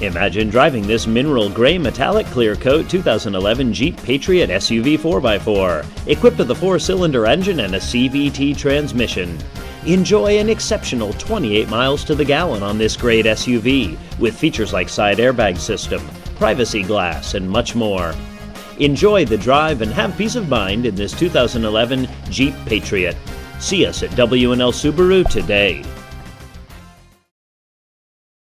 Imagine driving this mineral gray metallic clear coat 2011 Jeep Patriot SUV 4x4, equipped with a four cylinder engine and a CVT transmission. Enjoy an exceptional 28 miles to the gallon on this great SUV with features like side airbag system, privacy glass, and much more. Enjoy the drive and have peace of mind in this 2011 Jeep Patriot. See us at W & L Subaru today.